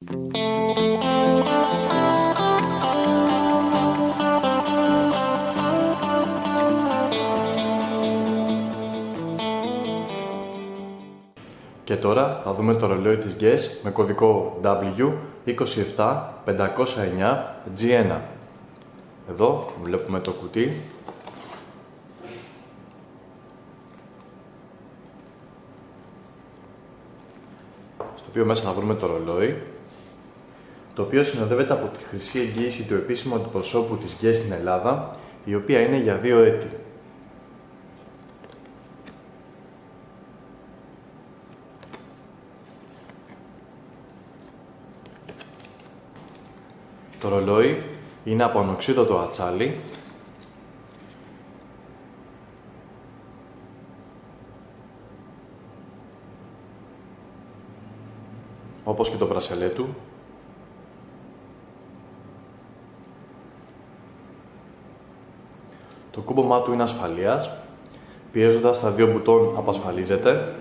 Και τώρα θα δούμε το ρολόι της GES με κωδικό W27509G1. Εδώ βλέπουμε το κουτί. Στο οποίο μέσα θα βρούμε το ρολόι, το οποίο συνοδεύεται από τη χρυσή εγγύηση του επίσημου αντιπροσώπου της GES στην Ελλάδα, η οποία είναι για δύο έτη. Το ρολόι είναι από ανοξίδωτο ατσάλι όπως και το μπρασελέ του. Το κούμπομά του είναι ασφαλείας, πιέζοντας τα δύο μπουτόν απασφαλίζεται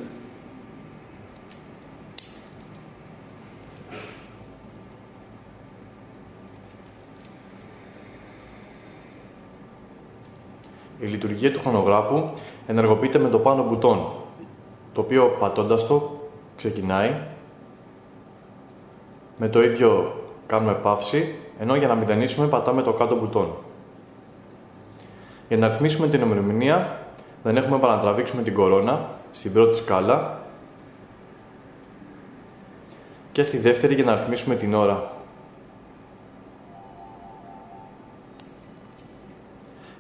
Η λειτουργία του χρονογράφου ενεργοποιείται με το πάνω μπουτόν, το οποίο πατώντας το ξεκινάει. Με το ίδιο κάνουμε παύση, ενώ για να μηδενίσουμε πατάμε το κάτω μπουτόν. Για να ρυθμίσουμε την ημερομηνία, δεν έχουμε παρά να τραβήξουμε την κορώνα στην πρώτη σκάλα και στη δεύτερη για να ρυθμίσουμε την ώρα.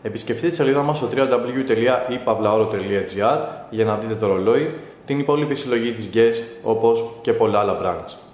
Επισκεφτείτε τη σελίδα μας στο www.ipavlaoro.gr για να δείτε το ρολόι, την υπόλοιπη συλλογή της GES όπως και πολλά άλλα brands.